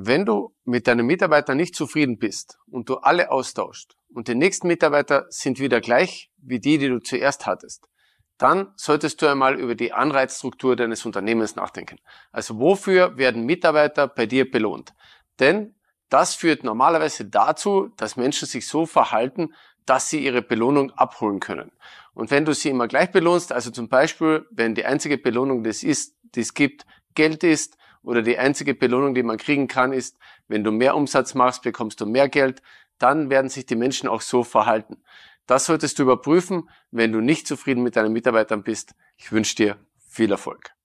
Wenn du mit deinen Mitarbeitern nicht zufrieden bist und du alle austauscht und die nächsten Mitarbeiter sind wieder gleich wie die, die du zuerst hattest, dann solltest du einmal über die Anreizstruktur deines Unternehmens nachdenken. Also wofür werden Mitarbeiter bei dir belohnt? Denn das führt normalerweise dazu, dass Menschen sich so verhalten, dass sie ihre Belohnung abholen können. Und wenn du sie immer gleich belohnst, also zum Beispiel, wenn die einzige Belohnung, die es, ist, die es gibt, Geld ist, oder die einzige Belohnung, die man kriegen kann, ist, wenn du mehr Umsatz machst, bekommst du mehr Geld, dann werden sich die Menschen auch so verhalten. Das solltest du überprüfen, wenn du nicht zufrieden mit deinen Mitarbeitern bist. Ich wünsche dir viel Erfolg.